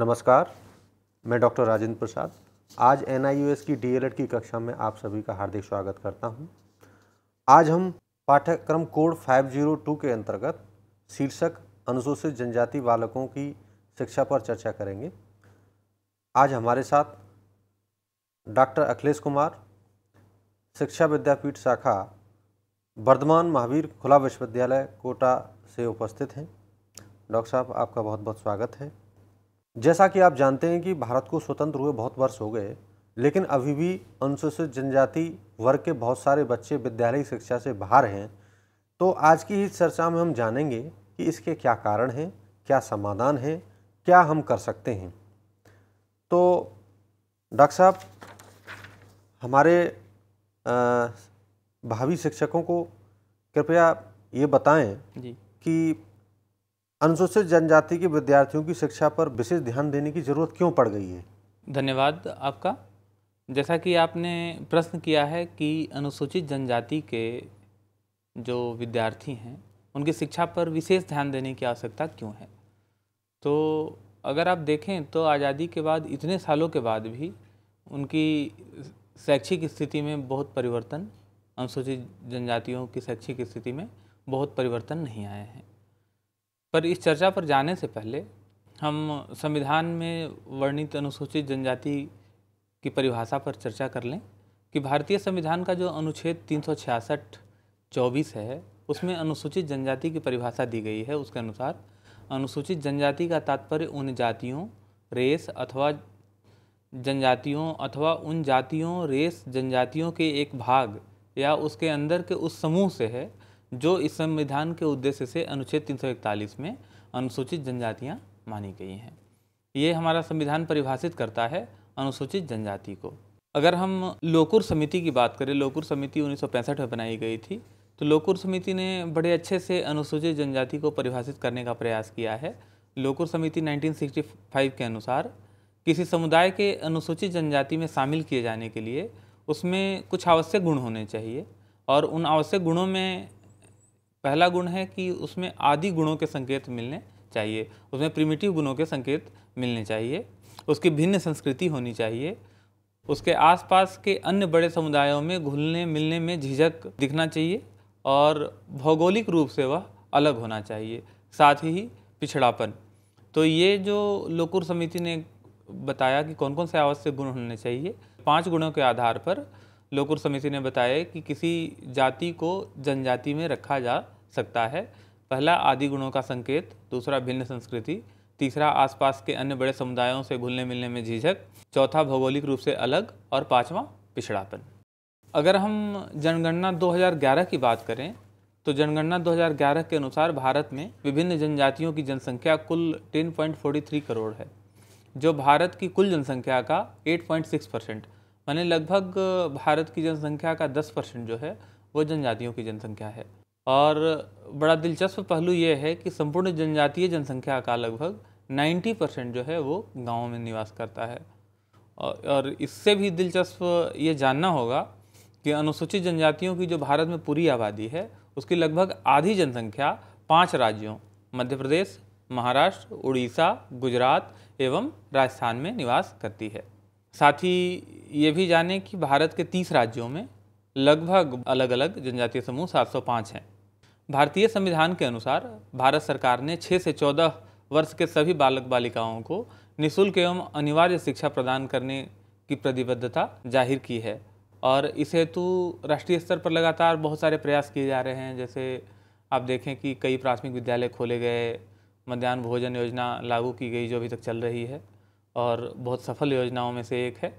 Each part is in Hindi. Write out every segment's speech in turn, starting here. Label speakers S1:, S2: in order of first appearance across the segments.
S1: नमस्कार, मैं डॉक्टर राजेंद्र प्रसाद। आज एनआईयूएस की डीएलएड की कक्षा में आप सभी का हार्दिक स्वागत करता हूँ। आज हम पाठ्यक्रम कोड 502 के अंतर्गत शीर्षक अनुसूचित जनजाति बालकों की शिक्षा पर चर्चा करेंगे। आज हमारे साथ डॉक्टर अखिलेश कुमार, शिक्षा विद्यापीठ शाखा, वर्धमान महावीर, खुला विश्वविद्यालय, कोटा से उपस्थित हैं। डॉक्टर साहब, आपका बहुत बहुत स्वागत है। जैसा कि आप जानते हैं कि भारत को स्वतंत्र हुए बहुत वर्ष हो गए लेकिन अभी भी अनुसूचित जनजाति वर्ग के बहुत सारे बच्चे विद्यालय शिक्षा से बाहर हैं। तो आज की इस चर्चा में हम जानेंगे कि इसके क्या कारण हैं क्या समाधान है क्या हम कर सकते हैं। तो डॉक्टर साहब हमारे भावी शिक्षकों को कृपया ये बताएँ जी। कि अनुसूचित जनजाति के विद्यार्थियों की शिक्षा पर विशेष ध्यान देने की ज़रूरत क्यों पड़ गई है?
S2: धन्यवाद आपका। जैसा कि आपने प्रश्न किया है कि अनुसूचित जनजाति के जो विद्यार्थी हैं, उनकी शिक्षा पर विशेष ध्यान देने की आवश्यकता क्यों है? तो अगर आप देखें तो आज़ादी के बाद, इतने सालों के बाद भी उनकी शैक्षिक स्थिति में बहुत परिवर्तन अनुसूचित जनजातियों की शैक्षिक स्थिति में बहुत परिवर्तन नहीं आए हैं। पर इस चर्चा पर जाने से पहले हम संविधान में वर्णित अनुसूचित जनजाति की परिभाषा पर चर्चा कर लें कि भारतीय संविधान का जो अनुच्छेद तीन सौ छियासठ चौबीस है, उसमें अनुसूचित जनजाति की परिभाषा दी गई है। उसके अनुसार अनुसूचित जनजाति का तात्पर्य उन जातियों, रेस अथवा जनजातियों अथवा उन जातियों, रेस जनजातियों के एक भाग या उसके अंदर के उस समूह से है जो इस संविधान के उद्देश्य से अनुच्छेद 341 में अनुसूचित जनजातियाँ मानी गई हैं। ये हमारा संविधान परिभाषित करता है अनुसूचित जनजाति को। अगर हम लोकुर समिति की बात करें, लोकुर समिति उन्नीस सौ पैंसठ में बनाई गई थी तो लोकुर समिति ने बड़े अच्छे से अनुसूचित जनजाति को परिभाषित करने का प्रयास किया है। लोकुर समिति 1965 के अनुसार किसी समुदाय के अनुसूचित जनजाति में शामिल किए जाने के लिए उसमें कुछ आवश्यक गुण होने चाहिए और उन आवश्यक गुणों में पहला गुण है कि उसमें आदि गुणों के संकेत मिलने चाहिए। उसमें प्रिमिटिव गुणों के संकेत मिलने चाहिए। उसकी भिन्न संस्कृति होनी चाहिए। उसके आसपास के अन्य बड़े समुदायों में घुलने, मिलने में झिझक दिखना चाहिए और भौगोलिक रूप से वह अलग होना चाहिए। साथ ही पिछड़ापन। तो ये जो लोकुर समिति ने बताया कि कौन कौन से आवश्यक गुण होने चाहिए, पाँच गुणों के आधार पर लोकुर समिति ने बताया कि किसी जाति को जनजाति में रखा जा सकता है। पहला आदि गुणों का संकेत, दूसरा भिन्न संस्कृति, तीसरा आसपास के अन्य बड़े समुदायों से घुलने मिलने में झिझक, चौथा भौगोलिक रूप से अलग, और पांचवा पिछड़ापन। अगर हम जनगणना 2011 की बात करें तो जनगणना 2011 के अनुसार भारत में विभिन्न जनजातियों की जनसंख्या कुल 10.43 करोड़ है, जो भारत की कुल जनसंख्या का 8.6 परसेंट माने लगभग भारत की जनसंख्या का 10 परसेंट जो है, वो जनजातियों की जनसंख्या है। और बड़ा दिलचस्प पहलू ये है कि संपूर्ण जनजातीय जनसंख्या का लगभग 90 परसेंट जो है, वो गाँव में निवास करता है। और इससे भी दिलचस्प ये जानना होगा कि अनुसूचित जनजातियों की जो भारत में पूरी आबादी है, उसकी लगभग आधी जनसंख्या पाँच राज्यों, मध्य प्रदेश, महाराष्ट्र, उड़ीसा, गुजरात एवं राजस्थान में निवास करती है। साथ ही ये भी जाने कि भारत के तीस राज्यों में लगभग अलग अलग जनजातीय समूह 705 हैं। भारतीय संविधान के अनुसार भारत सरकार ने 6 से 14 वर्ष के सभी बालक बालिकाओं को निशुल्क एवं अनिवार्य शिक्षा प्रदान करने की प्रतिबद्धता ज़ाहिर की है और इस हेतु राष्ट्रीय स्तर पर लगातार बहुत सारे प्रयास किए जा रहे हैं। जैसे आप देखें कि कई प्राथमिक विद्यालय खोले गए, मध्यान्ह भोजन योजना लागू की गई जो अभी तक चल रही है। और बहुत सफल योजनाओं में से एक है।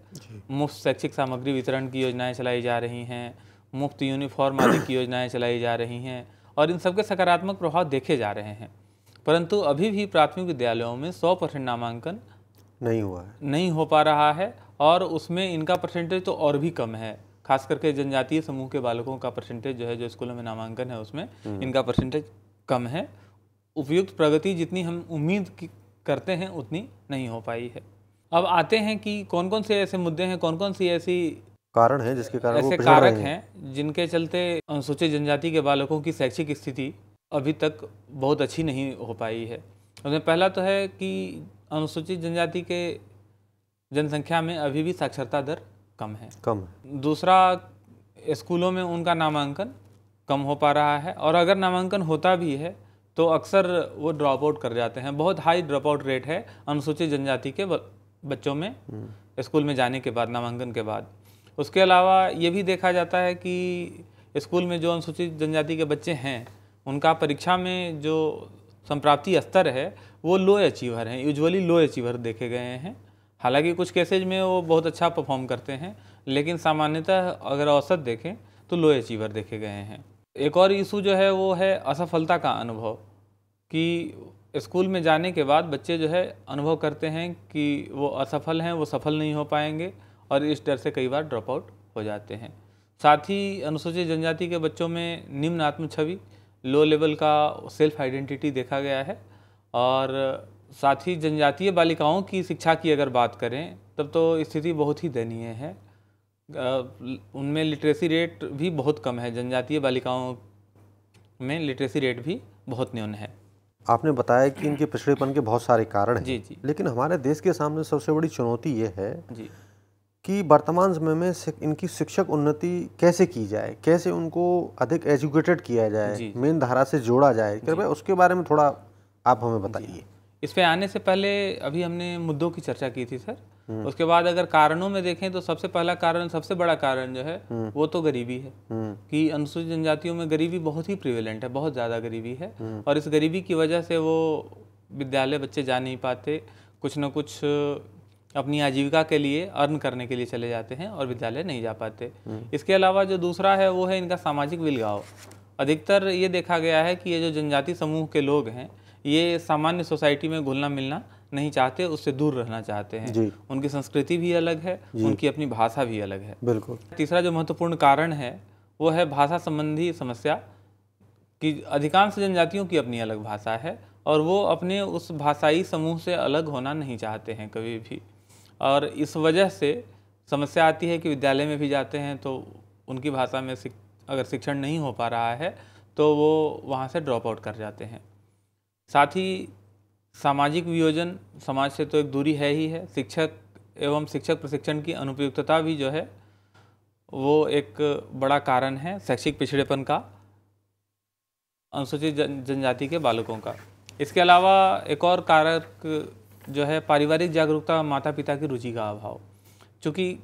S2: मुफ़्त शैक्षिक सामग्री वितरण की योजनाएँ चलाई जा रही हैं मुफ़्त यूनिफॉर्म आदि की योजनाएँ चलाई जा रही हैं और इन सबके सकारात्मक प्रभाव देखे जा रहे हैं। परंतु अभी भी प्राथमिक विद्यालयों में सौ परसेंट नामांकन
S1: नहीं हुआ है।
S2: नहीं हो पा रहा है और उसमें इनका परसेंटेज तो और भी कम है। खास करके जनजातीय समूह के बालकों का परसेंटेज जो है जो स्कूलों में नामांकन है उसमें हम्म। इनका परसेंटेज कम है। उपयुक्त प्रगति जितनी हम उम्मीद करते हैं उतनी नहीं हो पाई है। अब आते हैं कि कौन कौन से ऐसे मुद्दे हैं कौन कौन सी ऐसी
S1: कारण है जिसके कारण
S2: ऐसे कारक हैं जिनके चलते अनुसूचित जनजाति के बालकों की शैक्षिक स्थिति अभी तक बहुत अच्छी नहीं हो पाई है। उसमें पहला तो है कि अनुसूचित जनजाति के जनसंख्या में अभी भी साक्षरता दर कम है।
S1: कम है।
S2: दूसरा स्कूलों में उनका नामांकन कम हो पा रहा है और अगर नामांकन होता भी है तो अक्सर वो ड्रॉप आउट कर जाते हैं। बहुत हाई ड्रॉप आउट रेट है अनुसूचित जनजाति के बच्चों में। स्कूल में जाने के बाद नामांकन के बाद। उसके अलावा ये भी देखा जाता है कि स्कूल में जो अनुसूचित जनजाति के बच्चे हैं उनका परीक्षा में जो संप्राप्ति स्तर है वो लो अचीवर हैं यूजुअली लो अचीवर देखे गए हैं। हालाँकि कुछ केसेज में वो बहुत अच्छा परफॉर्म करते हैं लेकिन सामान्यतः अगर औसत देखें तो लो अचीवर देखे गए हैं। एक और इशू जो है वो है असफलता का अनुभव, कि स्कूल में जाने के बाद बच्चे जो है अनुभव करते हैं कि वो असफल हैं, वो सफल नहीं हो पाएँगे और इस डर से कई बार ड्रॉप आउट हो जाते हैं। साथ ही अनुसूचित जनजाति के बच्चों में निम्न आत्म छवि लो लेवल का सेल्फ आइडेंटिटी देखा गया है और साथ ही जनजातीय बालिकाओं की शिक्षा की अगर बात करें, तब तो स्थिति बहुत ही दयनीय है। उनमें लिटरेसी रेट भी बहुत कम है जनजातीय बालिकाओं में लिटरेसी रेट भी बहुत न्यून है।
S1: आपने बताया कि इनके पिछड़ेपन के बहुत सारे कारण हैं
S2: जी जी।
S1: लेकिन हमारे देश के सामने सबसे बड़ी चुनौती ये है
S2: जी।
S1: कि वर्तमान समय में इनकी शिक्षक उन्नति कैसे की जाए कैसे उनको अधिक एजुकेटेड किया जाए मेन धारा से जोड़ा जाए कृपया उसके बारे में थोड़ा आप हमें बताइए।
S2: इस पे आने से पहले अभी हमने मुद्दों की चर्चा की थी सर। उसके बाद अगर कारणों में देखें तो सबसे पहला कारण सबसे बड़ा कारण जो है वो तो गरीबी है।
S1: हम्म।
S2: कि अनुसूचित जनजातियों में गरीबी बहुत ही प्रिवेलेंट है बहुत ज़्यादा गरीबी है। और इस गरीबी की वजह से वो विद्यालय बच्चे जा नहीं पाते कुछ ना कुछ अपनी आजीविका के लिए अर्न करने के लिए चले जाते हैं और विद्यालय नहीं जा पाते। इसके अलावा जो दूसरा है वो है इनका सामाजिक विलगाव। अधिकतर ये देखा गया है कि ये जो जनजाति समूह के लोग हैं ये सामान्य सोसाइटी में घुलना मिलना नहीं चाहते उससे दूर रहना चाहते हैं। उनकी संस्कृति भी अलग है उनकी अपनी भाषा भी अलग है।
S1: बिल्कुल।
S2: तीसरा जो महत्वपूर्ण कारण है वो है भाषा संबंधी समस्या कि अधिकांश जनजातियों की अपनी अलग भाषा है और वो अपने उस भाषाई समूह से अलग होना नहीं चाहते हैं कभी भी। और इस वजह से समस्या आती है कि विद्यालय में भी जाते हैं तो उनकी भाषा में अगर शिक्षण नहीं हो पा रहा है तो वो वहाँ से ड्रॉप आउट कर जाते हैं। साथ ही सामाजिक वियोजन समाज से तो एक दूरी है ही है। शिक्षक एवं शिक्षक प्रशिक्षण की अनुपयुक्तता भी जो है, वो एक बड़ा कारण है शैक्षिक पिछड़ेपन का, अनुसूचित जन, जनजाति के बालकों का। इसके अलावा एक और कारक जो है पारिवारिक जागरूकता माता पिता की रुचि का अभाव। चूँकि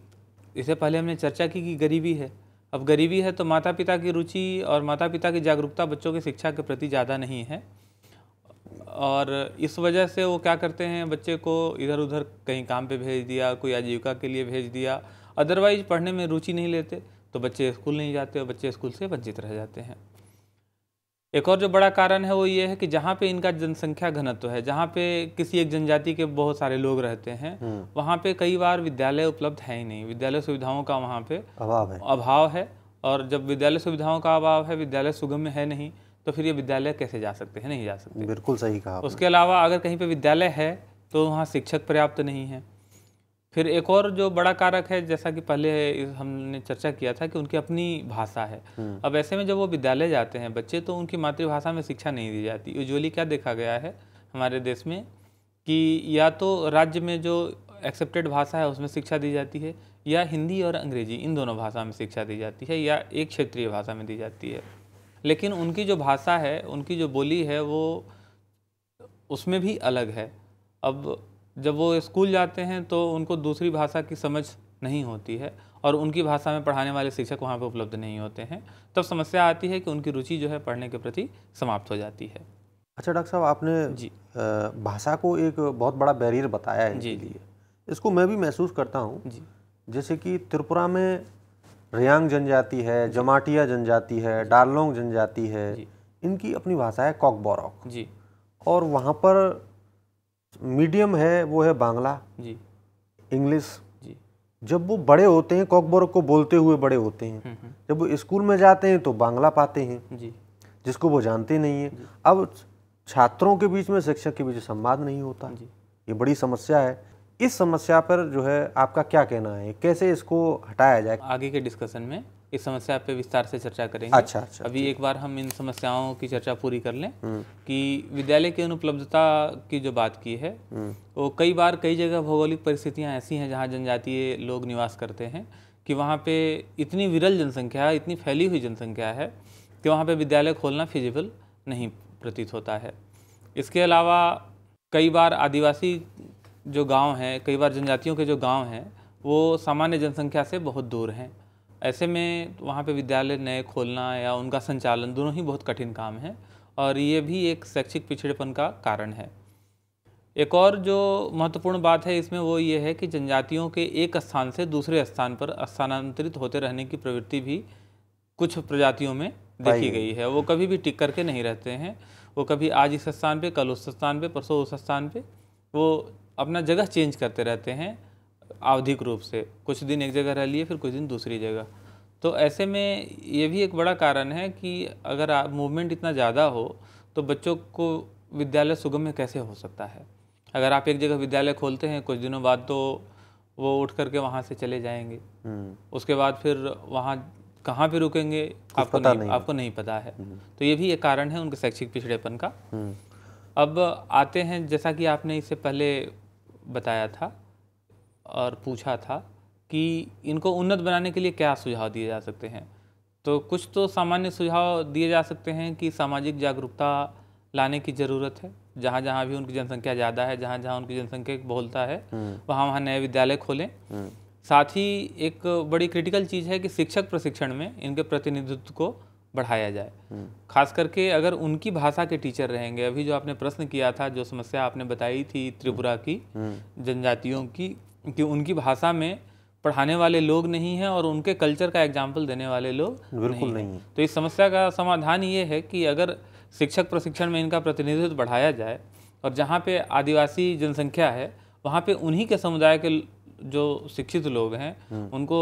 S2: इससे पहले हमने चर्चा की कि गरीबी है। अब गरीबी है तो माता पिता की रुचि और माता पिता की जागरूकता बच्चों की शिक्षा के प्रति ज़्यादा नहीं है। और इस वजह से वो क्या करते हैं बच्चे को इधर उधर कहीं काम पे भेज दिया कोई आजीविका के लिए भेज दिया। अदरवाइज़ पढ़ने में रुचि नहीं लेते तो बच्चे स्कूल नहीं जाते और बच्चे स्कूल से वंचित रह जाते हैं। एक और जो बड़ा कारण है वो ये है कि जहाँ पे इनका जनसंख्या घनत्व है जहाँ पे किसी एक जनजाति के बहुत सारे लोग रहते हैं वहाँ पे कई बार विद्यालय उपलब्ध है ही नहीं। विद्यालय सुविधाओं का वहाँ पे
S1: अभाव है।
S2: अभाव है और जब विद्यालय सुविधाओं का अभाव है विद्यालय सुगम्य है नहीं तो फिर ये विद्यालय कैसे जा सकते हैं? नहीं जा सकते।
S1: बिल्कुल सही कहा
S2: उसके अलावा अगर कहीं पे विद्यालय है तो वहाँ शिक्षक पर्याप्त नहीं है। फिर एक और जो बड़ा कारक है जैसा कि पहले हमने चर्चा किया था कि उनकी अपनी भाषा है। अब ऐसे में जब वो विद्यालय जाते हैं बच्चे तो उनकी मातृभाषा में शिक्षा नहीं दी जाती। यूजली क्या देखा गया है हमारे देश में कि या तो राज्य में जो एक्सेप्टेड भाषा है उसमें शिक्षा दी जाती है या हिंदी और अंग्रेज़ी इन दोनों भाषा में शिक्षा दी जाती है या एक क्षेत्रीय भाषा में दी जाती है। लेकिन उनकी जो भाषा है उनकी जो बोली है वो उसमें भी अलग है। अब जब वो स्कूल जाते हैं तो उनको दूसरी भाषा की समझ नहीं होती है और उनकी भाषा में पढ़ाने वाले शिक्षक वहाँ पर उपलब्ध नहीं होते हैं। तब समस्या आती है कि उनकी रुचि जो है पढ़ने के प्रति समाप्त हो जाती है।
S1: अच्छा डॉक्टर साहब आपने
S2: जी।
S1: भाषा को एक बहुत बड़ा बैरियर बताया है
S2: जी,
S1: लिए। इसको मैं भी महसूस करता हूँ।
S2: जी।
S1: जैसे कि त्रिपुरा में रियांग जनजाति है जमाटिया जनजाति है डारलोंग जनजाति है इनकी अपनी भाषा है कॉकबोरॉक।
S2: जी।
S1: और वहाँ पर मीडियम है वो है बांग्ला।
S2: जी।
S1: इंग्लिश।
S2: जी।
S1: जब वो बड़े होते हैं कॉकबोरॉक को बोलते हुए बड़े होते हैं।
S2: हम्म, हम्म,
S1: जब वो स्कूल में जाते हैं तो बांग्ला पाते हैं।
S2: जी।
S1: जिसको वो जानते नहीं है। अब छात्रों के बीच में शिक्षक के बीच संवाद नहीं होता।
S2: जी।
S1: ये बड़ी समस्या है। इस समस्या पर जो है आपका क्या कहना है? कैसे इसको हटाया जाए?
S2: आगे के डिस्कशन में इस समस्या पे विस्तार से चर्चा करेंगे।
S1: अच्छा अच्छा
S2: अभी एक बार हम इन समस्याओं की चर्चा पूरी कर लें कि विद्यालय की अनुपलब्धता की जो बात की है वो कई बार कई जगह भौगोलिक परिस्थितियाँ ऐसी हैं जहाँ जनजातीय लोग निवास करते हैं कि वहाँ पे इतनी विरल जनसंख्या है इतनी फैली हुई जनसंख्या है कि वहाँ पे विद्यालय खोलना फिजिबल नहीं प्रतीत होता है। इसके अलावा कई बार आदिवासी जो गाँव हैं कई बार जनजातियों के जो गाँव हैं वो सामान्य जनसंख्या से बहुत दूर हैं। ऐसे में वहाँ पे विद्यालय नए खोलना या उनका संचालन दोनों ही बहुत कठिन काम है और ये भी एक शैक्षिक पिछड़ेपन का कारण है। एक और जो महत्वपूर्ण बात है इसमें वो ये है कि जनजातियों के एक स्थान से दूसरे स्थान पर स्थानांतरित होते रहने की प्रवृत्ति भी कुछ प्रजातियों में देखी गई है। वो कभी भी टिक करके नहीं रहते हैं। वो कभी आज इस स्थान पे कल उस स्थान पे परसों उस स्थान पे वो अपना जगह चेंज करते रहते हैं आवधिक रूप से। कुछ दिन एक जगह रह लिए फिर कुछ दिन दूसरी जगह। तो ऐसे में ये भी एक बड़ा कारण है कि अगर आप मूवमेंट इतना ज़्यादा हो तो बच्चों को विद्यालय सुगम्य कैसे हो सकता है? अगर आप एक जगह विद्यालय खोलते हैं कुछ दिनों बाद तो वो उठ करके वहाँ से चले जाएँगे। हम्म। उसके बाद फिर वहाँ कहाँ पे रुकेंगे आपको नहीं, नहीं। आपको नहीं पता है। हम्म। तो ये भी एक कारण है उनके शैक्षिक पिछड़ेपन का। हम्म। अब आते हैं जैसा कि आपने इससे पहले बताया था और पूछा था कि इनको उन्नत बनाने के लिए क्या सुझाव दिए जा सकते हैं तो कुछ तो सामान्य सुझाव दिए जा सकते हैं कि सामाजिक जागरूकता लाने की ज़रूरत है जहाँ जहाँ भी उनकी जनसंख्या ज़्यादा है जहाँ जहाँ उनकी जनसंख्या बहुलता है हम्म। वहाँ वहाँ नए विद्यालय खोलें हम्म। साथ ही एक बड़ी क्रिटिकल चीज़ है कि शिक्षक प्रशिक्षण में इनके प्रतिनिधित्व को बढ़ाया जाए हम्म। खास करके अगर उनकी भाषा के टीचर रहेंगे अभी जो आपने प्रश्न किया था जो समस्या आपने बताई थी त्रिपुरा की जनजातियों की कि उनकी भाषा में पढ़ाने वाले लोग नहीं हैं और उनके कल्चर का एग्ज़ाम्पल देने वाले लोग
S1: बिल्कुल नहीं, नहीं।
S2: तो इस समस्या का समाधान ये है कि अगर शिक्षक प्रशिक्षण में इनका प्रतिनिधित्व बढ़ाया जाए और जहाँ पे आदिवासी जनसंख्या है वहाँ पे उन्हीं के समुदाय के जो शिक्षित लोग हैं हम्म। उनको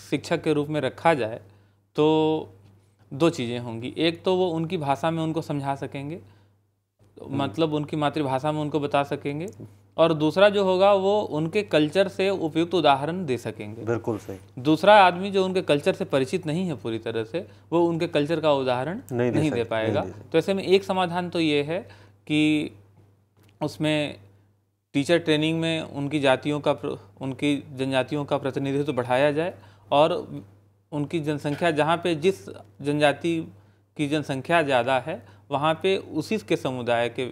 S2: शिक्षक के रूप में रखा जाए तो दो चीज़ें होंगी। एक तो वो उनकी भाषा में उनको समझा सकेंगे हम्म। मतलब उनकी मातृभाषा में उनको बता सकेंगे और दूसरा जो होगा वो उनके कल्चर से उपयुक्त उदाहरण दे सकेंगे।
S1: बिल्कुल सही।
S2: दूसरा आदमी जो उनके कल्चर से परिचित नहीं है पूरी तरह से वो उनके कल्चर का उदाहरण नहीं, नहीं दे, दे पाएगा। नहीं दे तो ऐसे में एक समाधान तो ये है कि उसमें टीचर ट्रेनिंग में उनकी जातियों का उनकी जनजातियों का प्रतिनिधित्व बढ़ाया जाए और उनकी जनसंख्या जहाँ पे जिस जनजाति की जनसंख्या ज़्यादा है वहाँ पे उसी के समुदाय के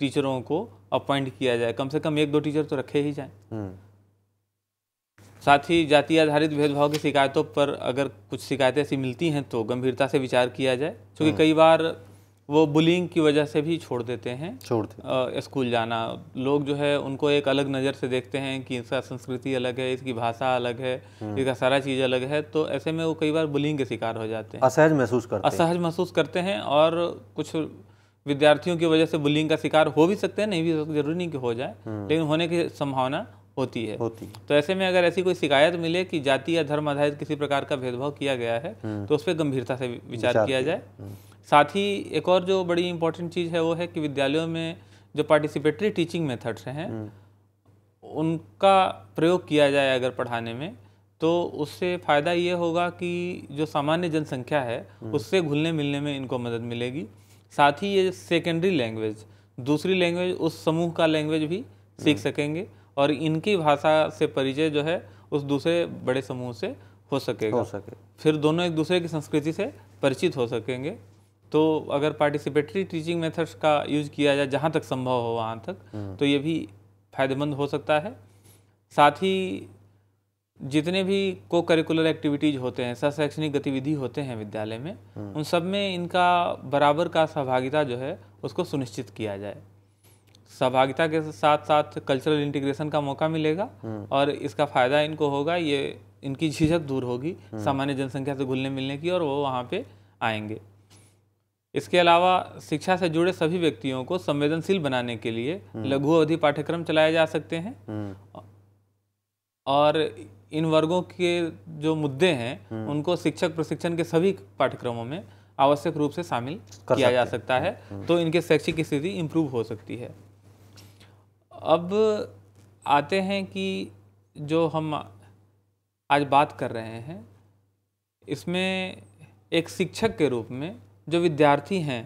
S2: टीचरों को अपॉइंट किया जाए कम से कम एक दो टीचर तो रखे ही जाए हम्म। साथ ही जाति आधारित भेदभाव की शिकायतों पर अगर कुछ शिकायतें ऐसी मिलती हैं तो गंभीरता से विचार किया जाए क्योंकि हम्म। कई बार वो बुलिंग की वजह से भी छोड़ देते हैं छोड़ते स्कूल जाना लोग जो है उनको एक अलग नज़र से देखते हैं कि इसका संस्कृति अलग है इसकी भाषा अलग है हम्म। इसका सारा चीज़ अलग है तो ऐसे में वो कई बार बुलिंग के शिकार हो जाते हैं
S1: असहज महसूस करते
S2: असहज महसूस करते हैं और कुछ विद्यार्थियों की वजह से बुलिंग का शिकार हो भी सकते हैं नहीं भी ज़रूरी नहीं कि हो जाए हम्म। लेकिन होने की संभावना होती है होती है। तो ऐसे में अगर ऐसी कोई शिकायत मिले कि जाति या धर्म आधारित किसी प्रकार का भेदभाव किया गया है हम्म। तो उस पर गंभीरता से विचार किया जाए। साथ ही एक और जो बड़ी इंपॉर्टेंट चीज़ है वो है कि विद्यालयों में जो पार्टिसिपेटरी टीचिंग मेथड्स हैं उनका प्रयोग किया जाए अगर पढ़ाने में तो उससे फ़ायदा ये होगा कि जो सामान्य जनसंख्या है उससे घुलने मिलने में इनको मदद मिलेगी। साथ ही ये सेकेंडरी लैंग्वेज दूसरी लैंग्वेज उस समूह का लैंग्वेज भी सीख हम्म। सकेंगे और इनकी भाषा से परिचय जो है उस दूसरे बड़े समूह से हो सकेगा। हो सके। फिर दोनों एक दूसरे की संस्कृति से परिचित हो सकेंगे। तो अगर पार्टिसिपेटरी टीचिंग मेथड्स का यूज़ किया जाए जहाँ तक संभव हो वहाँ तक हम्म। तो ये भी फ़ायदेमंद हो सकता है साथ ही जितने भी को करिकुलर एक्टिविटीज़ होते हैं शैक्षणिक गतिविधि होते हैं विद्यालय में हम्म। उन सब में इनका बराबर का सहभागिता जो है उसको सुनिश्चित किया जाए सहभागिता के साथ साथ कल्चरल इंटीग्रेशन का मौका मिलेगा हम्म। और इसका फ़ायदा इनको होगा ये इनकी झिझक दूर होगी। सामान्य जनसंख्या से घुलने मिलने की और वो वहाँ पे आएँगे इसके अलावा शिक्षा से जुड़े सभी व्यक्तियों को संवेदनशील बनाने के लिए लघु अवधि पाठ्यक्रम चलाए जा सकते हैं। और इन वर्गों के जो मुद्दे हैं हम्म। उनको शिक्षक प्रशिक्षण के सभी पाठ्यक्रमों में आवश्यक रूप से शामिल किया जा सकता है। हम्म। तो इनके शैक्षिक स्थिति इम्प्रूव हो सकती है। अब आते हैं कि जो हम आज बात कर रहे हैं इसमें एक शिक्षक के रूप में जो विद्यार्थी हैं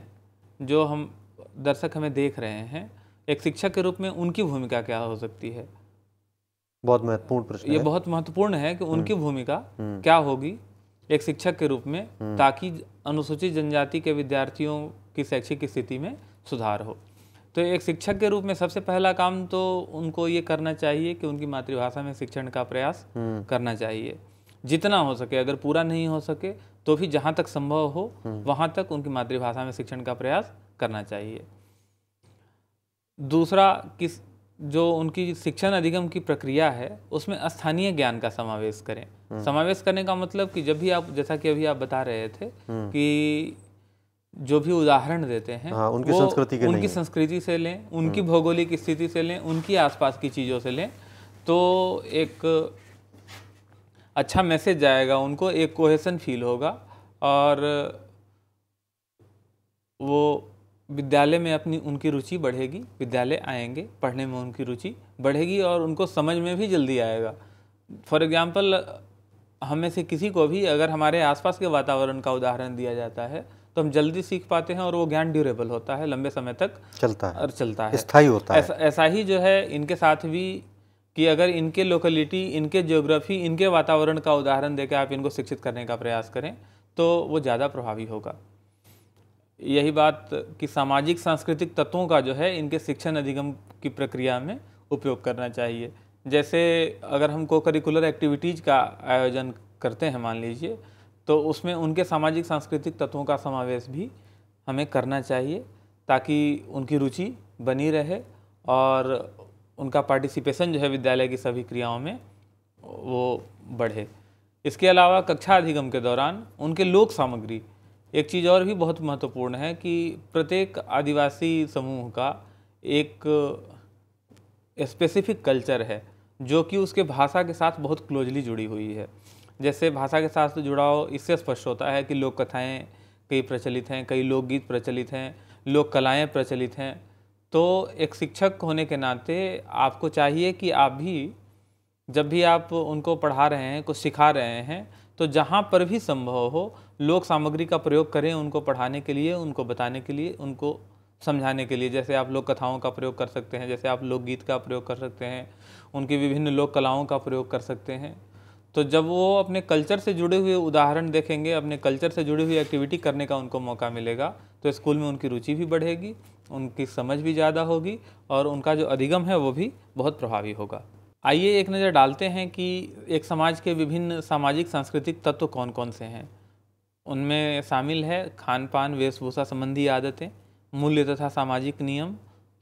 S2: जो हम दर्शक हमें देख रहे हैं एक शिक्षक के रूप में उनकी भूमिका क्या हो सकती है?
S1: बहुत महत्वपूर्ण प्रश्न
S2: ये बहुत महत्वपूर्ण है कि उनकी भूमिका
S1: हम्म।
S2: क्या होगी एक शिक्षक के रूप में ताकि अनुसूचित जनजाति के विद्यार्थियों की शैक्षिक स्थिति में सुधार हो। तो एक शिक्षक के रूप में सबसे पहला काम तो उनको ये करना चाहिए कि उनकी मातृभाषा में शिक्षण का प्रयास
S1: हम्म,
S2: करना चाहिए। जितना हो सके अगर पूरा नहीं हो सके तो भी जहाँ तक संभव हो वहाँ तक उनकी मातृभाषा में शिक्षण का प्रयास करना चाहिए। दूसरा किस जो उनकी शिक्षण अधिगम की प्रक्रिया है उसमें स्थानीय ज्ञान का समावेश करें। समावेश करने का मतलब कि जब भी आप जैसा कि अभी आप बता रहे थे कि जो भी उदाहरण देते हैं
S1: हाँ, उनकी
S2: वो
S1: संस्कृति के
S2: उनकी संस्कृति से लें उनकी भौगोलिक स्थिति से लें उनकी आसपास की चीज़ों से लें तो एक अच्छा मैसेज जाएगा उनको एक कोहेसन फील होगा और वो विद्यालय में अपनी उनकी रुचि बढ़ेगी विद्यालय आएँगे पढ़ने में उनकी रुचि बढ़ेगी और उनको समझ में भी जल्दी आएगा। फॉर एग्ज़ाम्पल हमें से किसी को भी अगर हमारे आसपास के वातावरण का उदाहरण दिया जाता है तो हम जल्दी सीख पाते हैं और वो ज्ञान ड्यूरेबल होता है लंबे समय तक
S1: चलता है।
S2: और चलता है।
S1: स्थायी होता है।
S2: ऐसा ऐसा ही जो है इनके साथ भी कि अगर इनके लोकेलिटी इनके ज्योग्राफी इनके वातावरण का उदाहरण देकर आप इनको शिक्षित करने का प्रयास करें तो वो ज़्यादा प्रभावी होगा। यही बात कि सामाजिक, सांस्कृतिक तत्वों का जो है, इनके शिक्षण अधिगम की प्रक्रिया में उपयोग करना चाहिए। जैसे अगर हम को करिकुलर एक्टिविटीज़ का आयोजन करते हैं, मान लीजिए तो उसमें उनके सामाजिक, सांस्कृतिक तत्वों का समावेश भी हमें करना चाहिए, ताकि उनकी रुचि बनी रहे और उनका पार्टिसिपेशन जो है विद्यालय की सभी क्रियाओं में वो बढ़े। इसके अलावा कक्षा अधिगम के दौरान उनके लोक सामग्री, एक चीज़ और भी बहुत महत्वपूर्ण है कि प्रत्येक आदिवासी समूह का एक स्पेसिफिक कल्चर है, जो कि उसके भाषा के साथ बहुत क्लोजली जुड़ी हुई है। जैसे भाषा के साथ जुड़ाव इससे स्पष्ट होता है कि लोक कथाएँ कई प्रचलित हैं, कई लोकगीत प्रचलित हैं, लोक कलाएँ प्रचलित हैं। तो एक शिक्षक होने के नाते आपको चाहिए कि आप भी, जब भी आप उनको पढ़ा रहे हैं, कुछ सिखा रहे हैं तो जहाँ पर भी संभव हो लोक सामग्री का प्रयोग करें उनको पढ़ाने के लिए, उनको बताने के लिए, उनको समझाने के लिए। जैसे आप लोक कथाओं का प्रयोग कर सकते हैं, जैसे आप लोकगीत का प्रयोग कर सकते हैं, उनकी विभिन्न लोक कलाओं का प्रयोग कर सकते हैं। तो जब वो अपने कल्चर से जुड़े हुए उदाहरण देखेंगे, अपने कल्चर से जुड़ी हुई एक्टिविटी करने का उनको मौका मिलेगा तो स्कूल में उनकी रुचि भी बढ़ेगी। उनकी समझ भी ज़्यादा होगी और उनका जो अधिगम है वो भी बहुत प्रभावी होगा। आइए एक नज़र डालते हैं कि एक समाज के विभिन्न सामाजिक, सांस्कृतिक तत्व कौन कौन से हैं। उनमें शामिल है खान पान वेशभूषा संबंधी आदतें, मूल्य तथा सामाजिक नियम,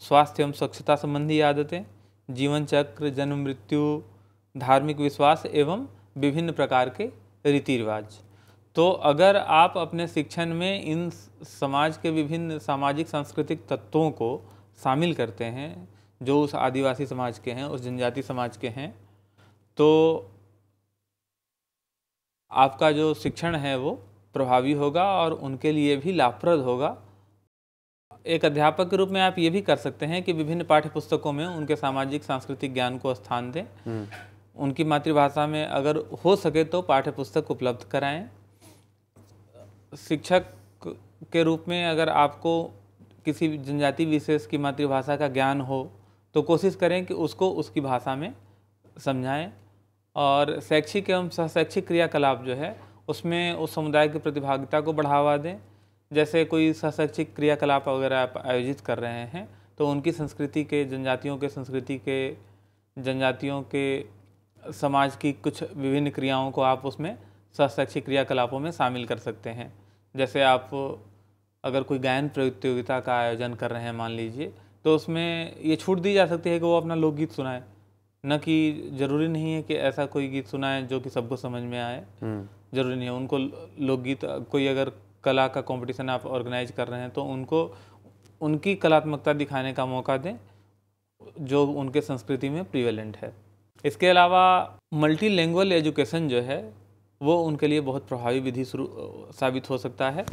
S2: स्वास्थ्य एवं स्वच्छता संबंधी आदतें, जीवन चक्र, जन्म, मृत्यु, धार्मिक विश्वास एवं विभिन्न प्रकार के रीति रिवाज तो अगर आप अपने शिक्षण में इन समाज के विभिन्न सामाजिक सांस्कृतिक तत्वों को शामिल करते हैं जो उस आदिवासी समाज के हैं उस जनजाति समाज के हैं तो आपका जो शिक्षण है वो प्रभावी होगा और उनके लिए भी लाभप्रद होगा। एक अध्यापक के रूप में आप ये भी कर सकते हैं कि विभिन्न पाठ्य पुस्तकों में उनके सामाजिक सांस्कृतिक ज्ञान को स्थान दें।
S1: हम्म,
S2: उनकी मातृभाषा में अगर हो सके तो पाठ्य पुस्तक उपलब्ध कराएँ। शिक्षक के रूप में अगर आपको किसी जनजाति विशेष की मातृभाषा का ज्ञान हो तो कोशिश करें कि उसको उसकी भाषा में समझाएँ। और शैक्षिक एवं सहशैक्षिक क्रियाकलाप जो है, उसमें उस समुदाय की प्रतिभागिता को बढ़ावा दें। जैसे कोई सहशैक्षिक क्रियाकलाप वगैरह आप आयोजित कर रहे हैं तो उनकी संस्कृति के, जनजातियों के संस्कृति के, जनजातियों के समाज की कुछ विभिन्न क्रियाओं को आप उसमें सहशैक्षिक क्रियाकलापों में शामिल कर सकते हैं। जैसे आप अगर कोई गायन प्रतियोगिता का आयोजन कर रहे हैं मान लीजिए तो उसमें ये छूट दी जा सकती है कि वो अपना लोकगीत सुनाए। न कि ज़रूरी नहीं है कि ऐसा कोई गीत सुनाए जो कि सबको समझ में आए।
S1: हम्म,
S2: ज़रूरी नहीं है। उनको लोकगीत कोई अगर कला का कंपटीशन आप ऑर्गेनाइज कर रहे हैं तो उनको उनकी कलात्मकता दिखाने का मौका दें जो उनके संस्कृति में प्रिवेलेंट है। इसके अलावा मल्टी एजुकेशन जो है वो उनके लिए बहुत प्रभावी विधि साबित हो सकता है।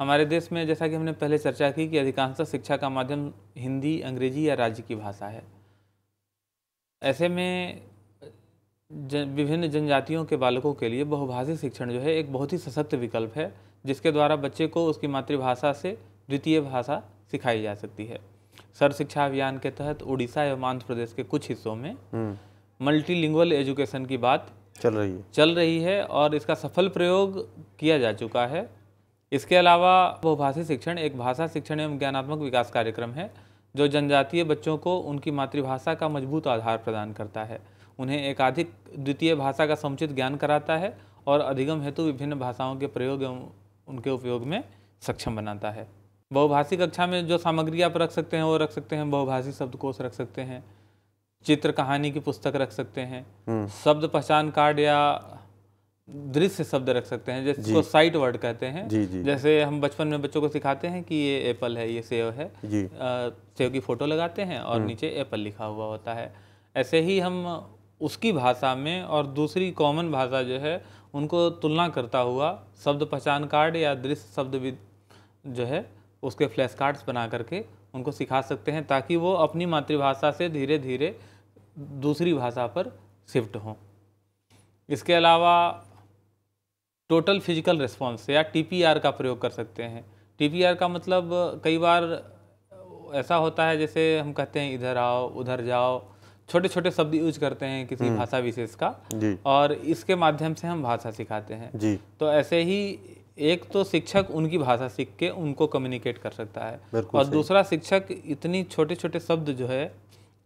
S2: हमारे देश में जैसा कि हमने पहले चर्चा की कि अधिकांशतः शिक्षा का माध्यम हिंदी अंग्रेज़ी या राज्य की भाषा है। ऐसे में जन, विभिन्न जनजातियों के बालकों के लिए बहुभाषी शिक्षण जो है एक बहुत ही सशक्त विकल्प है जिसके द्वारा बच्चे को उसकी मातृभाषा से द्वितीय भाषा सिखाई जा सकती है। सर शिक्षा अभियान के तहत उड़ीसा एवं आंध्र प्रदेश के कुछ हिस्सों में मल्टीलिंगुअल एजुकेशन की बात
S1: चल रही है।
S2: चल रही है और इसका सफल प्रयोग किया जा चुका है। इसके अलावा बहुभाषी शिक्षण, एक भाषा शिक्षण एवं ज्ञानात्मक विकास कार्यक्रम है, जो जनजातीय बच्चों को उनकी मातृभाषा का मज़बूत आधार प्रदान करता है। उन्हें एकाधिक द्वितीय भाषा का समुचित ज्ञान कराता है और अधिगम हेतु विभिन्न भाषाओं के प्रयोग एवं उनके उपयोग में सक्षम बनाता है। बहुभाषी कक्षा में जो सामग्री आप रख सकते हैं, वो रख सकते हैं। बहुभाषी शब्दकोश रख सकते हैं। चित्र कहानी की पुस्तक रख सकते हैं।
S1: हम्म।
S2: शब्द पहचान कार्ड या दृश्य शब्द रख सकते हैं जिसको साइट वर्ड कहते हैं।
S1: जी जी।
S2: जैसे हम बचपन में बच्चों को सिखाते हैं कि ये एप्पल है ये सेव है।
S1: जी।
S2: अ, सेव की फ़ोटो लगाते हैं और नीचे एप्पल लिखा हुआ होता है। ऐसे ही हम उसकी भाषा में और दूसरी कॉमन भाषा जो है उनको तुलना करता हुआ शब्द पहचान कार्ड या दृश्य शब्द विद जो है उसके फ्लैश कार्ड्स बना करके उनको सिखा सकते हैं ताकि वो अपनी मातृभाषा से धीरे धीरे दूसरी भाषा पर शिफ्ट हों। इसके अलावा टोटल फ़िज़िकल रिस्पॉन्स या टीपीआर का प्रयोग कर सकते हैं। टीपीआर का मतलब कई बार ऐसा होता है जैसे हम कहते हैं इधर आओ उधर जाओ छोटे छोटे शब्द यूज़ करते हैं किसी भाषा विशेष का और इसके माध्यम से हम भाषा सिखाते हैं।
S1: जी।
S2: तो ऐसे ही एक तो शिक्षक उनकी भाषा सीख के उनको कम्युनिकेट कर सकता है। और दूसरा शिक्षक इतनी छोटे छोटे शब्द जो है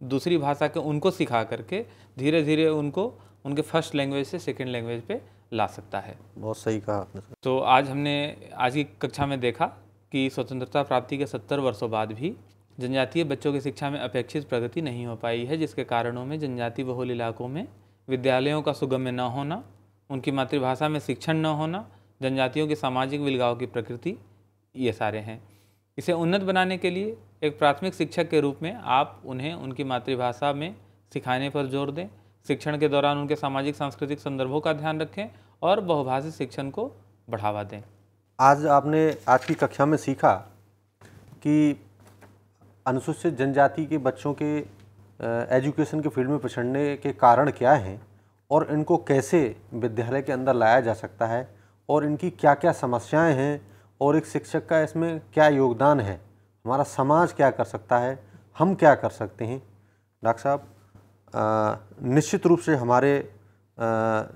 S2: दूसरी भाषा के उनको सिखा करके धीरे धीरे उनको उनके फ़र्स्ट लैंग्वेज से सेकेंड लैंग्वेज पे ला सकता है।
S1: बहुत सही कहा आपने
S2: तो आज हमने आज की कक्षा में देखा कि स्वतंत्रता प्राप्ति के सत्तर वर्षों बाद भी जनजातीय बच्चों की शिक्षा में अपेक्षित प्रगति नहीं हो पाई है जिसके कारणों में जनजाति बहुल इलाकों में विद्यालयों का सुगम्य न होना उनकी मातृभाषा में शिक्षण न होना जनजातियों के सामाजिक विलगाव की प्रकृति ये सारे हैं। इसे उन्नत बनाने के लिए एक प्राथमिक शिक्षक के रूप में आप उन्हें उनकी मातृभाषा में सिखाने पर ज़ोर दें। शिक्षण के दौरान उनके सामाजिक, सांस्कृतिक संदर्भों का ध्यान रखें और बहुभाषी शिक्षण को बढ़ावा दें।
S1: आज आपने आज की कक्षा में सीखा कि अनुसूचित जनजाति के बच्चों के एजुकेशन के फ़ील्ड में पिछड़ने के कारण क्या हैं और इनको कैसे विद्यालय के अंदर लाया जा सकता है और इनकी क्या क्या समस्याएँ हैं और एक शिक्षक का इसमें क्या योगदान है। हमारा समाज क्या कर सकता है? हम क्या कर सकते हैं? डॉक्टर साहब निश्चित रूप से हमारे अ,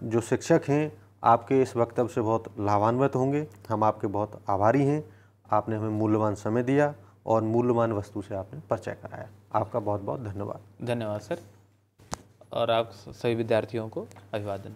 S1: जो शिक्षक हैं आपके इस वक्तव्य से बहुत लाभान्वित होंगे। हम आपके बहुत आभारी हैं। आपने हमें मूल्यवान समय दिया और मूल्यवान वस्तु से आपने परिचय कराया। आपका बहुत बहुत धन्यवाद।
S2: धन्यवाद सर। और आप सभी विद्यार्थियों को अभिवादन।